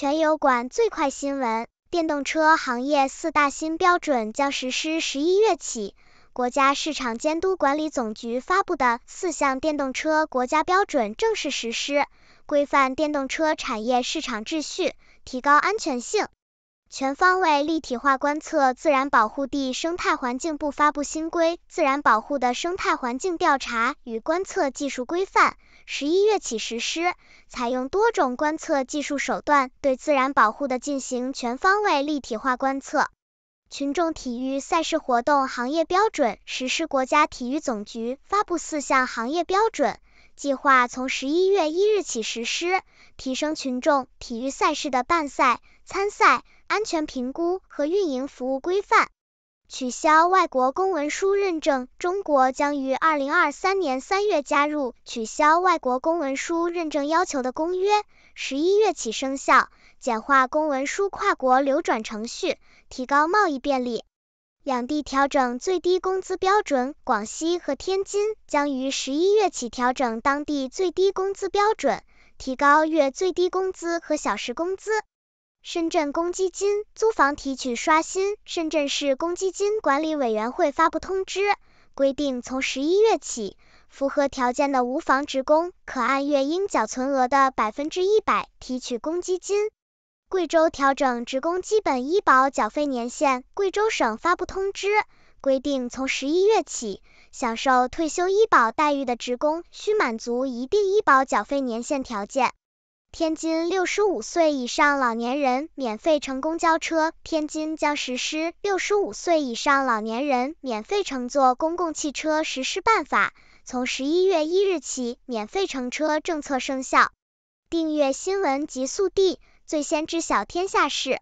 全油管最快新闻：电动车行业四大新标准将实施十一月起，国家市场监督管理总局发布的四项电动车国家标准正式实施，规范电动车产业市场秩序，提高安全性。全方位立体化观测自然保护地生态环境部发布新规《自然保护的生态环境调查与观测技术规范》。十一月起实施，采用多种观测技术手段，对自然保护的进行全方位立体化观测。群众体育赛事活动行业标准实施，国家体育总局发布四项行业标准，计划从十一月一日起实施，提升群众体育赛事的办赛、参赛安全评估和运营服务规范。取消外国公文书认证，中国将于二零二三年三月加入取消外国公文书认证要求的公约，十一月起生效，简化公文书跨国流转程序，提高贸易便利。两地调整最低工资标准，广西和天津将于十一月起调整当地最低工资标准，提高月最低工资和小时工资。深圳公积金租房提取刷新，深圳市公积金管理委员会发布通知，规定从十一月起，符合条件的无房职工可按月应缴存额的百分之一百提取公积金。贵州调整职工基本医保缴费年限，贵州省发布通知，规定从十一月起，享受退休医保待遇的职工需满足一定医保缴费年限条件。天津六十五岁以上老年人免费乘公交车，天津将实施六十五岁以上老年人免费乘坐公共汽车实施办法，从十一月一日起，免费乘车政策生效。订阅新闻极速递，最先知晓天下事。